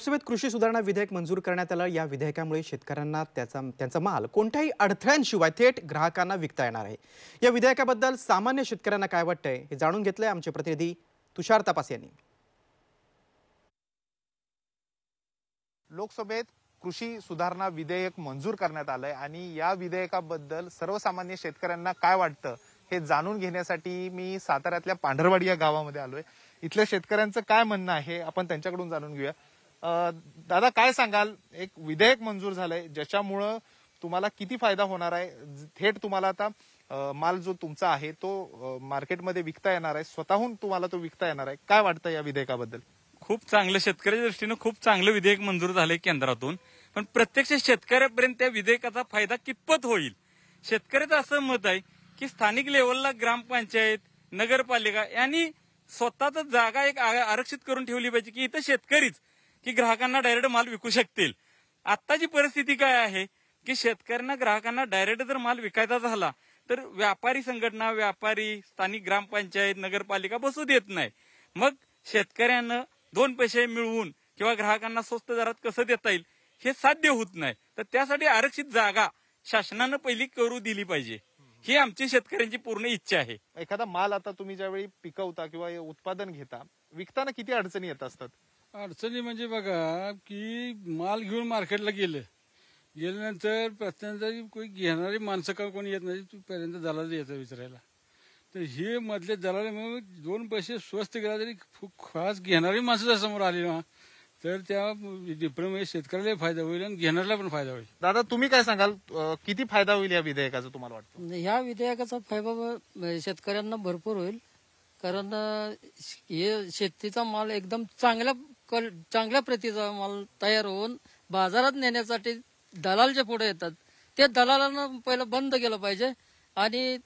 लोकसभेत कृषी सुधारणा विधेयक मंजूर करण्यात आलं. या विधेयकामुळे शेतकऱ्यांना त्याचा त्यांचा माल कोणत्याही अडथळ्यांशिवाय थेट ग्राहकांना विकता येणार आहे. या विधेयकाबद्दल सामान्य शेतकऱ्यांना काय वाटतंय हे जाणून घेतलंय आमचे प्रतिनिधी तुषार तपास यांनी. लोकसभेत कृषी सुधारणा विधेयक मंजूर करण्यात आलंय आणि या विधेयकाबद्दल सर्वसामान्य शेतकऱ्यांना काय वाटतं हे जाणून घेण्यासाठी मी साताऱ्यातल्या पांढरवाडी या गावामध्ये आलोय. इथल्या शेतकऱ्यांचं काय म्हणणं आहे आपण त्यांच्याकडून जाणून घेऊया. दादा काय सांगाल? एक विधेयक मंजूर झालंय ज्याच्यामुळं तुम्हाला किती फायदा होणार आहे? थेट तुम्हाला आता माल जो तुमचा आहे तो मार्केटमध्ये विकता येणार आहे स्वतःहून तुम्हाला तो विकता येणार आहे. काय वाटतं या विधेयकाबद्दल? खूप चांगलं शेतकऱ्याच्या दृष्टीनं खूप चांगलं विधेयक मंजूर झालंय केंद्रातून. पण प्रत्यक्ष शेतकऱ्यापर्यंत त्या विधेयकाचा फायदा कितपत होईल? शेतकऱ्याचं असं मत आहे की स्थानिक लेवलला ग्रामपंचायत नगरपालिका यांनी स्वतःच जागा एक आरक्षित करून ठेवली पाहिजे की इथं शेतकरीच की ग्राहकांना डायरेक्ट माल विकू शकतील. आत्ताची परिस्थिती काय आहे की शेतकऱ्यांना ग्राहकांना डायरेक्ट जर माल विकायचा झाला तर व्यापारी संघटना व्यापारी स्थानिक ग्रामपंचायत नगरपालिका बसू देत नाही. मग शेतकऱ्यांना दोन पैसे मिळवून किंवा ग्राहकांना स्वस्त दरात कसं देता येईल हे साध्य होत नाही. तर त्यासाठी आरक्षित जागा शासनानं पहिली करू दिली पाहिजे. ही आमची शेतकऱ्यांची पूर्ण इच्छा आहे. एखादा माल आता तुम्ही ज्यावेळी पिकवता किंवा उत्पादन घेता विकताना किती अडचणी येत असतात? अडचणी म्हणजे बघा की माल घेऊन मार्केटला गेलं. गेल्यानंतर प्रत्येकाची कोणी घेणारी माणसं का कोणी येत नाही पर्यंत दलाल येतं विचारायला. तर हे मधले दलाल मग दोन पैसे स्वस्त गेला तरी खास घेणारी माणसं जर समोर आली ना तर त्या डिप्लोमे शेतकऱ्याला फायदा होईल आणि घेणाऱ्याला पण फायदा होईल. दादा तुम्ही काय सांगाल? किती फायदा होईल या विधेयकाचा तुम्हाला वाटतं? ह्या विधेयकाचा फायदा ब- शेतकऱ्यांना भरपूर होईल. कारण हे शेतीचा माल एकदम चांगल्या क्वाल- चांगल्या प्रतीचा माल तयार होऊन बाजारात नेण्यासाठी दलालच्या पुढे येतात. ते दलालांना पहिलं बंद केलं पाहिजे आणि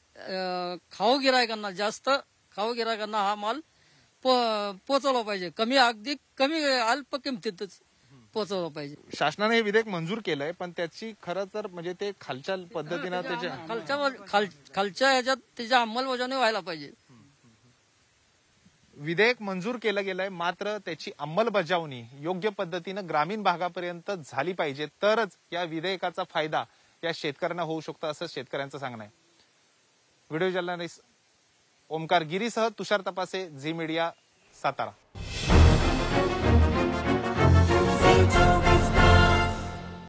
खाऊ गिरायकांना जास्त खाऊ गिरायकांना हा माल पो- पोचवला पाहिजे. कमी अगदी कमी अल्प किमतीतच पोचवला पाहिजे. शासनाने हे विधेयक मंजूर केलंय पण त्याची खरं तर म्हणजे ते खालच्या पद्धतीनं त्याच्या खालच्या खालच्या ह्याच्यात त्याची अंमलबजावणी व्हायला पाहिजे. विधेयक मंजूर केलं गेलंय मात्र त्याची अंमलबजावणी योग्य पद्धतीनं ग्रामीण भागापर्यंत झाली पाहिजे तरच या विधेयकाचा फायदा या शेतकऱ्यांना होऊ शकतो असं शेतकऱ्यांचं सांगणं आहे. व्हिडिओ जर्नलिस्ट ओमकार गिरीसह तुषार तपासे झी मीडिया सातारा.